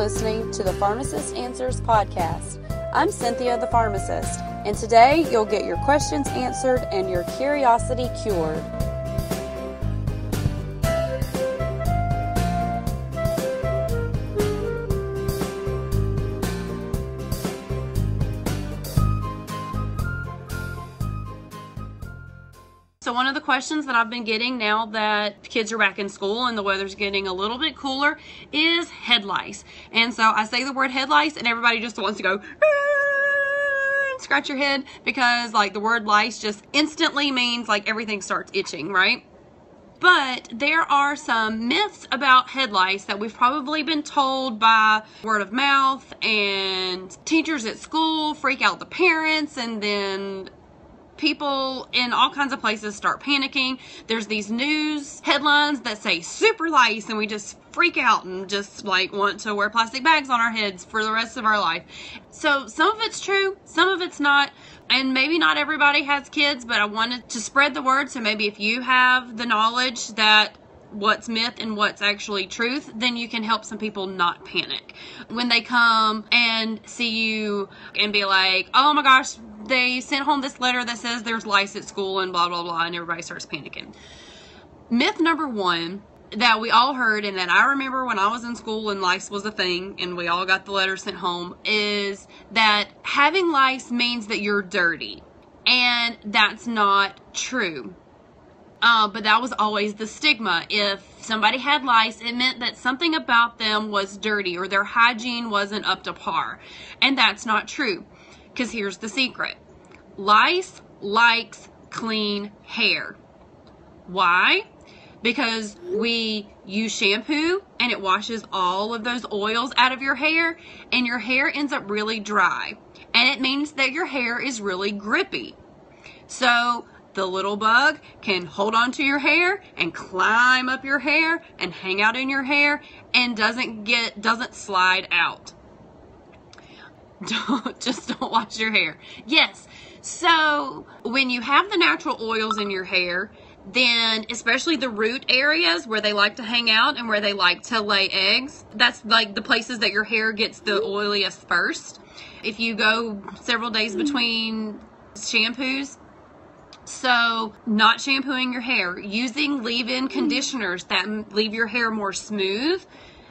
listening to the Pharmacist Answers podcast. I'm Cynthia, the pharmacist, and today you'll get your questions answered and your curiosity cured. Questions that I've been getting now that kids are back in school and the weather's getting a little bit cooler is head lice. And so I say the word head lice and everybody just wants to go scratch your head because like the word lice just instantly means like everything starts itching, right? But there are some myths about head lice that we've probably been told by word of mouth and teachers at school freak out the parents and then people in all kinds of places start panicking. There's these news headlines that say super lice, and we just freak out and just like want to wear plastic bags on our heads for the rest of our life. So some of it's true, some of it's not. And maybe not everybody has kids, but I wanted to spread the word. So maybe if you have the knowledge that what's myth and what's actually truth, then you can help some people not panic. When they come and see you and be like, oh my gosh, they sent home this letter that says there's lice at school and blah, blah, blah, and everybody starts panicking. Myth number one that we all heard and that I remember when I was in school and lice was a thing and we all got the letter sent home is that having lice means that you're dirty. And that's not true. Uh, but that was always the stigma. If somebody had lice, it meant that something about them was dirty or their hygiene wasn't up to par. And that's not true. Because here's the secret lice likes clean hair. Why? Because we use shampoo and it washes all of those oils out of your hair, and your hair ends up really dry. And it means that your hair is really grippy. So the little bug can hold on to your hair and climb up your hair and hang out in your hair and doesn't get doesn't slide out. Don't just don't wash your hair. Yes. So when you have the natural oils in your hair, then especially the root areas where they like to hang out and where they like to lay eggs, that's like the places that your hair gets the oiliest first. If you go several days between shampoos, so, not shampooing your hair, using leave in conditioners that leave your hair more smooth.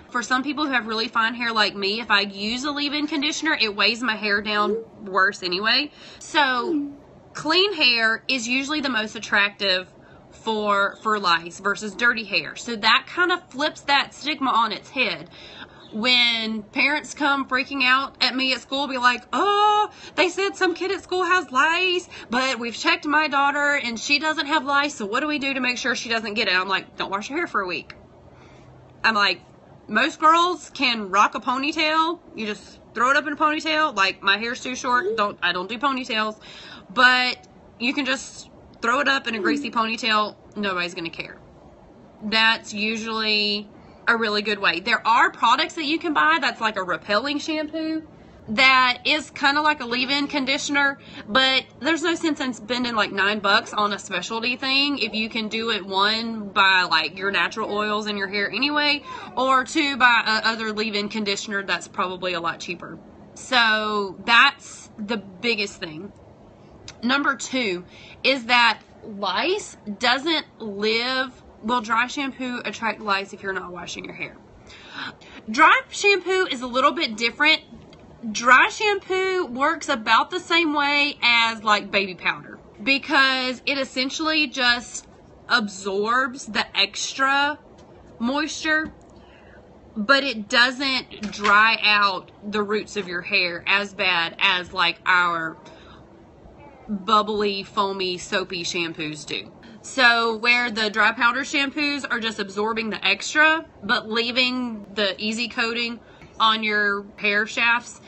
For some people who have really fine hair like me, if I use a leave in conditioner, it weighs my hair down worse anyway. So, clean hair is usually the most attractive for for lice versus dirty hair. So that kind of flips that stigma on its head when parents come freaking out at me at school, be like, oh, they said some kid at school has lice, but we've checked my daughter and she doesn't have lice, so what do we do to make sure she doesn't get it? I'm like, don't wash your hair for a week. I'm like, most girls can rock a ponytail. You just throw it up in a ponytail. Like my hair's too short. Don't I don't do ponytails, but you can just throw it up in a greasy ponytail. Nobody's gonna care. That's usually a really good way. There are products that you can buy that's like a repelling shampoo that is kind of like a leave-in conditioner, but there's no sense in spending like nine bucks on a specialty thing if you can do it one by like your natural oils in your hair anyway, or two by a other leave-in conditioner that's probably a lot cheaper. So that's the biggest thing. Number two is that lice doesn't live Will dry shampoo attract lice if you're not washing your hair? Dry shampoo is a little bit different. Dry shampoo works about the same way as like baby powder because it essentially just absorbs the extra moisture but it doesn't dry out the roots of your hair as bad as like our bubbly, foamy, soapy shampoos do. So where the dry powder shampoos are just absorbing the extra, but leaving the easy coating on your hair shafts,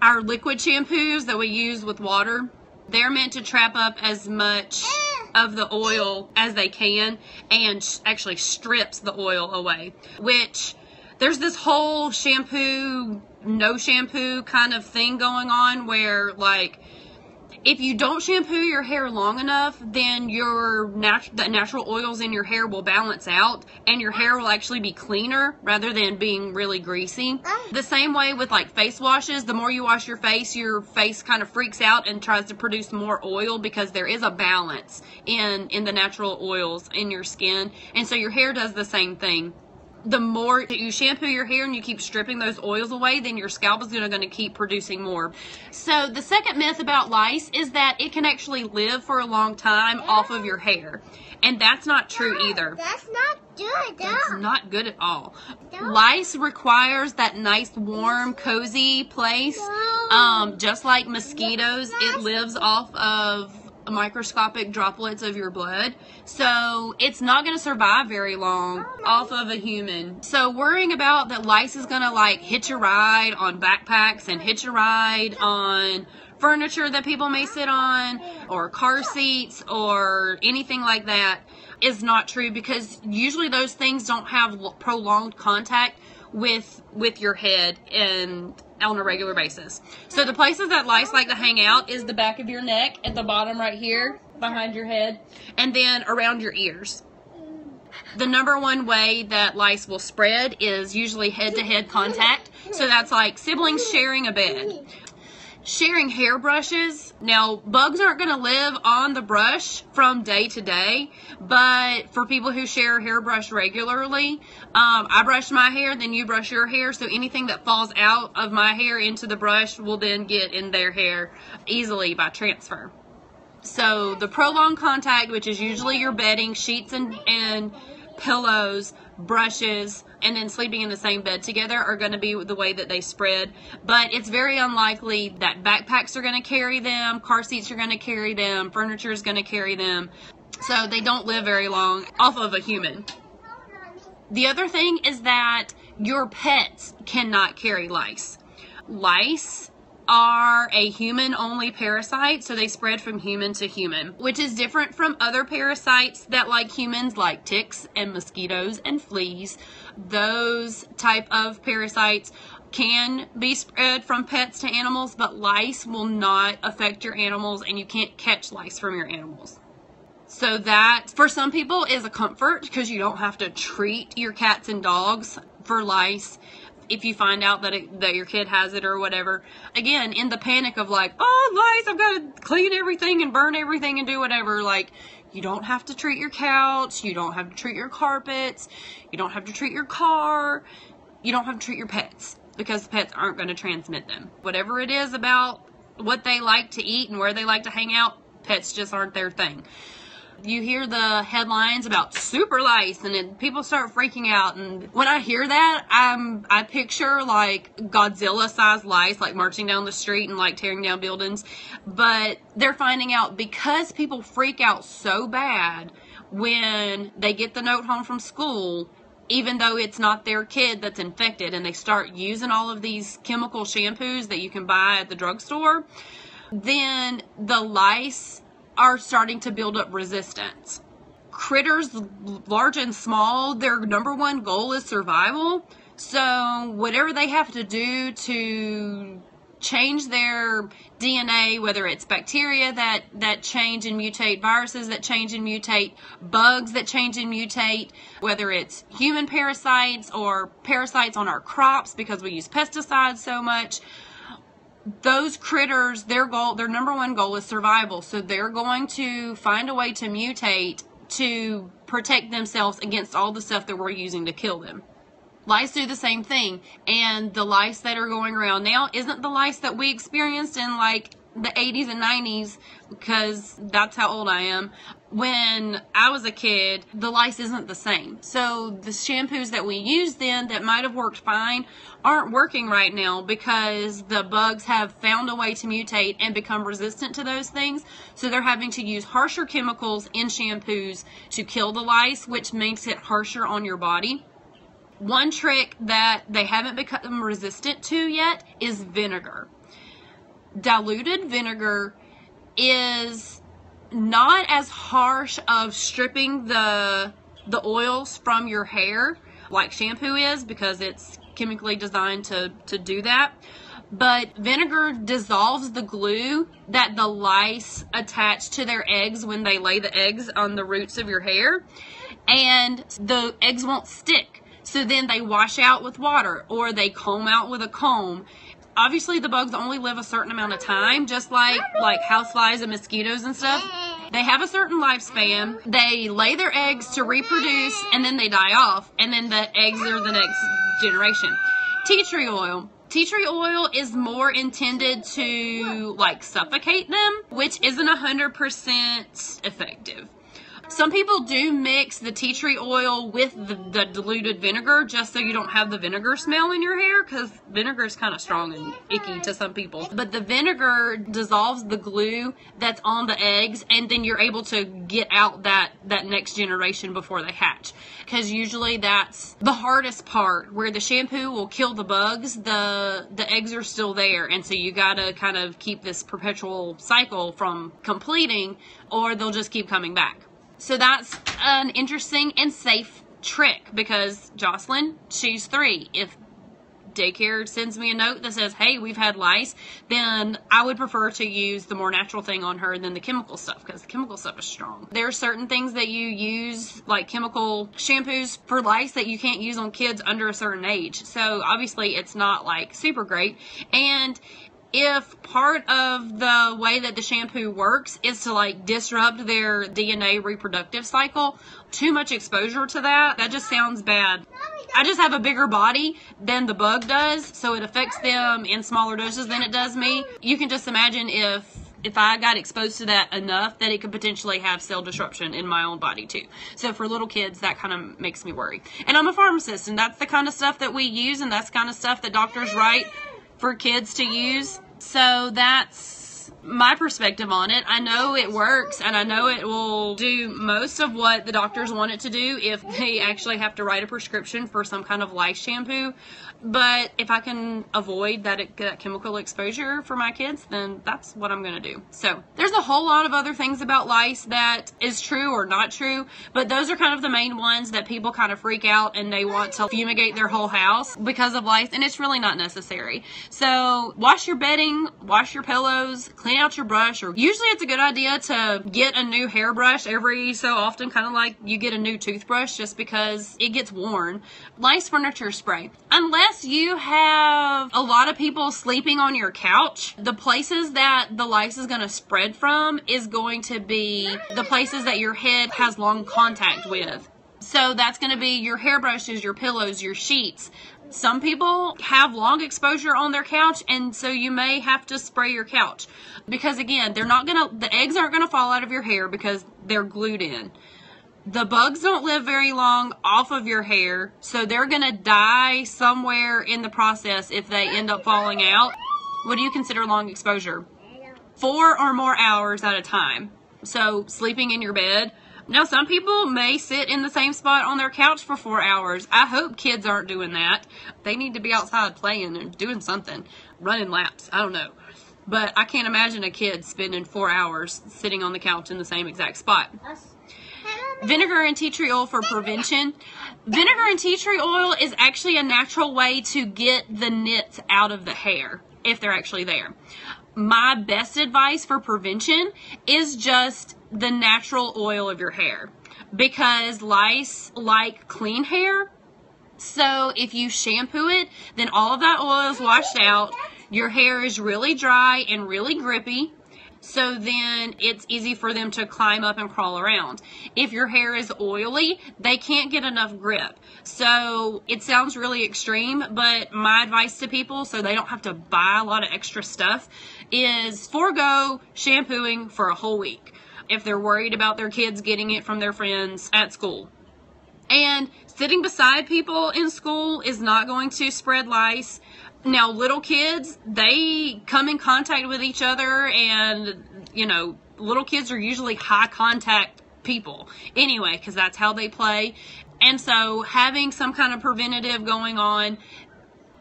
our liquid shampoos that we use with water, they're meant to trap up as much of the oil as they can and actually strips the oil away, which there's this whole shampoo, no shampoo kind of thing going on where like if you don't shampoo your hair long enough, then your nat- the natural oils in your hair will balance out and your hair will actually be cleaner rather than being really greasy. The same way with like face washes, the more you wash your face, your face kind of freaks out and tries to produce more oil because there is a balance in in the natural oils in your skin. And so your hair does the same thing the more that you shampoo your hair and you keep stripping those oils away, then your scalp is going to keep producing more. So the second myth about lice is that it can actually live for a long time off of your hair. And that's not true either. That's not good. It's not good at all. Lice requires that nice, warm, cozy place. Um, just like mosquitoes, it lives off of microscopic droplets of your blood. So it's not going to survive very long off of a human. So worrying about that lice is going to like hitch a ride on backpacks and hitch a ride on furniture that people may sit on or car seats or anything like that is not true because usually those things don't have prolonged contact with with your head and on a regular basis. So the places that lice like to hang out is the back of your neck at the bottom right here behind your head and then around your ears. The number one way that lice will spread is usually head to head contact. So that's like siblings sharing a bed sharing hairbrushes. Now, bugs aren't going to live on the brush from day to day, but for people who share hairbrush regularly, um, I brush my hair, then you brush your hair, so anything that falls out of my hair into the brush will then get in their hair easily by transfer. So the prolonged contact, which is usually your bedding, sheets and, and pillows, brushes, and then sleeping in the same bed together are going to be the way that they spread. But it's very unlikely that backpacks are going to carry them, car seats are going to carry them, furniture is going to carry them. So they don't live very long off of a human. The other thing is that your pets cannot carry lice. Lice are a human only parasite, so they spread from human to human, which is different from other parasites that like humans, like ticks and mosquitoes and fleas. Those type of parasites can be spread from pets to animals, but lice will not affect your animals and you can't catch lice from your animals. So that for some people is a comfort because you don't have to treat your cats and dogs for lice if you find out that it, that your kid has it or whatever. Again, in the panic of like, oh, lice, I've got to clean everything and burn everything and do whatever. Like, you don't have to treat your couch. You don't have to treat your carpets. You don't have to treat your car. You don't have to treat your pets because pets aren't going to transmit them. Whatever it is about what they like to eat and where they like to hang out, pets just aren't their thing you hear the headlines about super lice and people start freaking out. And when i hear that i'm i picture like godzilla sized lice like marching down the street and like tearing down buildings. But they're finding out because people freak out so bad when they get the note home from school even though it's not their kid that's infected and they start using all of these chemical shampoos that you can buy at the drugstore then the lice are starting to build up resistance. Critters, large and small, their number one goal is survival. So, whatever they have to do to change their DNA, whether it's bacteria that, that change and mutate, viruses that change and mutate, bugs that change and mutate, whether it's human parasites or parasites on our crops because we use pesticides so much, those critters, their goal, their number one goal is survival. So they're going to find a way to mutate to protect themselves against all the stuff that we're using to kill them. Lice do the same thing. And the lice that are going around now isn't the lice that we experienced in like the 80s and 90s because that's how old I am. When I was a kid, the lice isn't the same. So the shampoos that we used then that might have worked fine aren't working right now because the bugs have found a way to mutate and become resistant to those things. So they're having to use harsher chemicals in shampoos to kill the lice, which makes it harsher on your body. One trick that they haven't become resistant to yet is vinegar diluted vinegar is not as harsh of stripping the the oils from your hair like shampoo is because it's chemically designed to to do that but vinegar dissolves the glue that the lice attach to their eggs when they lay the eggs on the roots of your hair, and the eggs won't stick. So then they wash out with water or they comb out with a comb. Obviously, the bugs only live a certain amount of time, just like like houseflies and mosquitoes and stuff. They have a certain lifespan. They lay their eggs to reproduce and then they die off, and then the eggs are the next generation. Tea tree oil. Tea tree oil is more intended to like suffocate them, which isn't 100% effective. Some people do mix the tea tree oil with the, the diluted vinegar just so you don't have the vinegar smell in your hair because vinegar is kind of strong and icky to some people. But the vinegar dissolves the glue that's on the eggs and then you're able to get out that, that next generation before they hatch. Because usually that's the hardest part where the shampoo will kill the bugs, the, the eggs are still there. And so you gotta kind of keep this perpetual cycle from completing or they'll just keep coming back. So that's an interesting and safe trick because Jocelyn, she's three. If daycare sends me a note that says, hey, we've had lice, then I would prefer to use the more natural thing on her than the chemical stuff because the chemical stuff is strong. There are certain things that you use, like chemical shampoos for lice, that you can't use on kids under a certain age. So obviously, it's not like super great. And if part of the way that the shampoo works is to like disrupt their DNA reproductive cycle, too much exposure to that, that just sounds bad. I just have a bigger body than the bug does, so it affects them in smaller doses than it does me. You can just imagine if if I got exposed to that enough that it could potentially have cell disruption in my own body too. So for little kids, that kind of makes me worry. And I'm a pharmacist, and that's the kind of stuff that we use, and that's kind of stuff that doctors write for kids to use. So that's my perspective on it. I know it works and I know it will do most of what the doctors want it to do if they actually have to write a prescription for some kind of lice shampoo. But if I can avoid that, that chemical exposure for my kids, then that's what I'm going to do. So there's a whole lot of other things about lice that is true or not true, but those are kind of the main ones that people kind of freak out and they want to fumigate their whole house because of lice, and it's really not necessary. So wash your bedding, wash your pillows, clean out your brush, or usually it's a good idea to get a new hairbrush every so often, kind of like you get a new toothbrush just because it gets worn. Lice furniture spray. Unless unless you have a lot of people sleeping on your couch, the places that the lice is going to spread from is going to be the places that your head has long contact with. So that's going to be your hairbrushes, your pillows, your sheets. Some people have long exposure on their couch, and so you may have to spray your couch. Because again, they're not going to, the eggs aren't going to fall out of your hair because they're glued in the bugs don't live very long off of your hair, so they're going to die somewhere in the process if they end up falling out. What do you consider long exposure? Four or more hours at a time. So, sleeping in your bed. Now, some people may sit in the same spot on their couch for four hours. I hope kids aren't doing that. They need to be outside playing and doing something, running laps. I don't know. But I can't imagine a kid spending four hours sitting on the couch in the same exact spot vinegar and tea tree oil for prevention. Vinegar and tea tree oil is actually a natural way to get the nits out of the hair if they're actually there. My best advice for prevention is just the natural oil of your hair because lice like clean hair. So if you shampoo it, then all of that oil is washed out. Your hair is really dry and really grippy so then it's easy for them to climb up and crawl around. If your hair is oily, they can't get enough grip. So it sounds really extreme, but my advice to people so they don't have to buy a lot of extra stuff is forego shampooing for a whole week if they're worried about their kids getting it from their friends at school. And sitting beside people in school is not going to spread lice. Now, little kids, they come in contact with each other, and, you know, little kids are usually high contact people anyway, because that's how they play. And so, having some kind of preventative going on,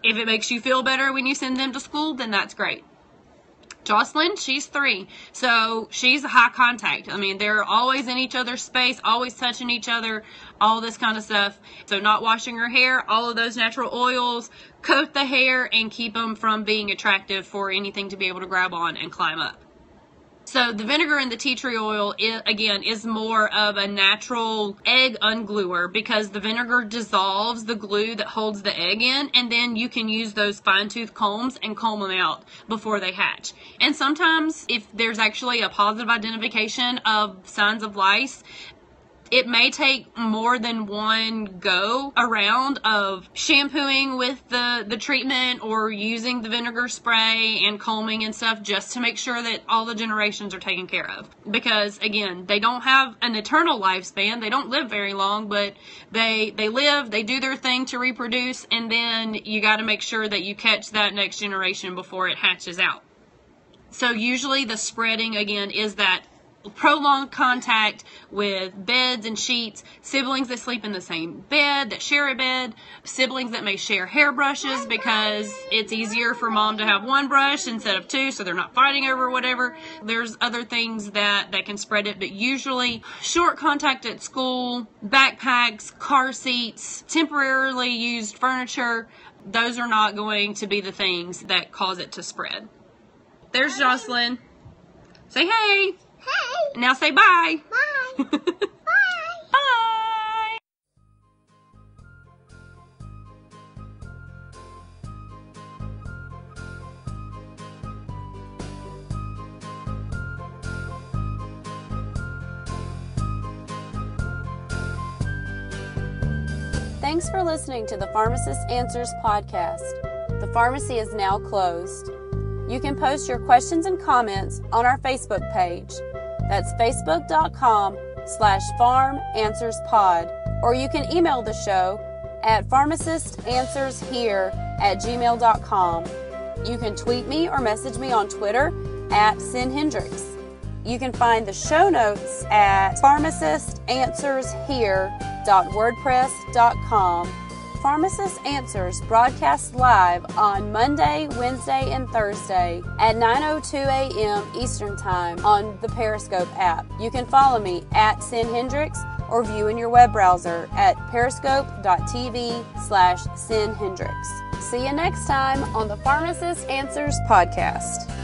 if it makes you feel better when you send them to school, then that's great. Jocelyn, she's three. So she's a high contact. I mean, they're always in each other's space, always touching each other, all this kind of stuff. So not washing her hair, all of those natural oils, coat the hair and keep them from being attractive for anything to be able to grab on and climb up. So the vinegar and the tea tree oil, is, again, is more of a natural egg ungluer because the vinegar dissolves the glue that holds the egg in, and then you can use those fine tooth combs and comb them out before they hatch. And sometimes, if there's actually a positive identification of signs of lice, it may take more than one go around of shampooing with the, the treatment or using the vinegar spray and combing and stuff just to make sure that all the generations are taken care of. Because again, they don't have an eternal lifespan. They don't live very long, but they, they live, they do their thing to reproduce, and then you got to make sure that you catch that next generation before it hatches out. So usually the spreading again is that prolonged contact with beds and sheets, siblings that sleep in the same bed, that share a bed, siblings that may share hairbrushes because it's easier for mom to have one brush instead of two so they're not fighting over whatever. There's other things that, that can spread it, but usually short contact at school, backpacks, car seats, temporarily used furniture, those are not going to be the things that cause it to spread. There's Jocelyn. Say hey. Hey. Now say bye. Bye. bye. Bye. Thanks for listening to the Pharmacist Answers podcast. The pharmacy is now closed. You can post your questions and comments on our Facebook page. That's facebook.com slash pharmanswerspod. Or you can email the show at pharmacistanswershere at gmail.com. You can tweet me or message me on Twitter at Sin Hendricks. You can find the show notes at pharmacistanswershere.wordpress.com. Pharmacist Answers broadcast live on Monday, Wednesday, and Thursday at 9:02 a.m. Eastern Time on the Periscope app. You can follow me at Sin Hendricks or view in your web browser at periscope.tv slash Sin Hendricks. See you next time on the Pharmacist Answers podcast.